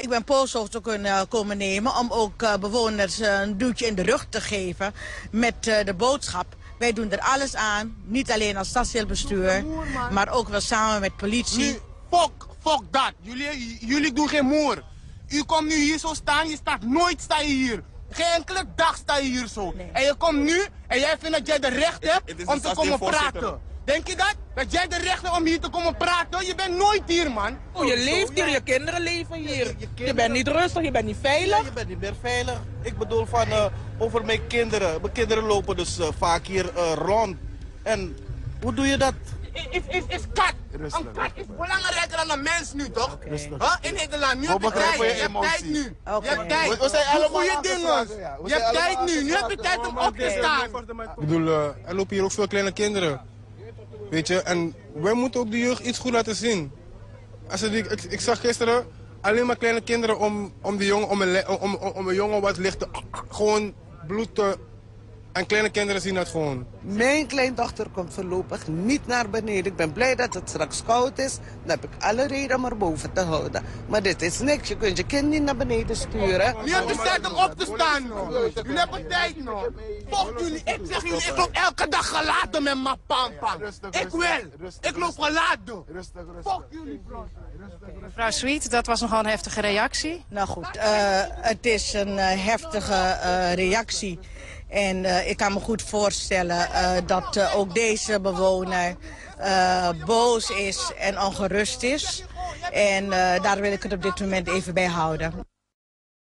Ik ben polshoofd te kunnen komen nemen om ook uh, bewoners een duwtje in de rug te geven met de boodschap. Wij doen er alles aan, niet alleen als stadsdeelbestuur, maar ook wel samen met politie. Fuck, fuck dat. Jullie, jullie doen geen moer. U komt nu hier zo staan, je staat nooit sta je hier. Geen enkele dag sta je hier zo. Nee. En je komt nu en jij vindt dat jij de recht hebt om te komen praten. Denk je dat? Dat jij de recht hebt om hier te komen praten? Je bent nooit hier, man. Oh, je leeft hier, je kinderen leven hier. je bent niet rustig, je bent niet veilig. Ja, je bent niet meer veilig. Ik bedoel van eh, over mijn kinderen. Mijn kinderen lopen dus eh, vaak hier eh, rond. En hoe doe je dat? Is, is, is kat. Rustig, Een kat is belangrijker dan een mens nu, toch? Rustig. Huh? In Nederland. Nu heb je tijd. je Je hebt tijd nu. Je hebt tijd. We- we zijn allemaal goede dingen. Je hebt tijd nu. Nu heb je tijd om op te staan. Ik bedoel, eh, er lopen hier ook veel kleine kinderen. Weet je, en wij moeten ook de jeugd iets goed laten zien. Als ik, ik zag gisteren alleen maar kleine kinderen om, om, die jongen, om, een, le- om, om, om een jongen wat ligt te, gewoon bloed te... En kleine kinderen zien dat gewoon. Mijn kleindochter komt voorlopig niet naar beneden. Ik ben blij dat het straks koud is. Dan heb ik alle reden om er boven te houden. Maar dit is niks. Je kunt je kind niet naar beneden sturen. Nu heb je tijd om op te staan, nog. Jullie hebben tijd, nog. Fuck jullie. Ik zeg jullie, ik loop elke dag geladen met mijn pampa. Rustig, Ik. Rustig, Ik loop rustig. Fuck jullie, bro. Mevrouw Sweet, dat was nogal een heftige reactie. Nou goed, eh, het is een eh, heftige eh, reactie. En eh, ik kan me goed voorstellen eh, dat eh, ook deze bewoner boos is en ongerust is. En daar wil ik het op dit moment even bij houden.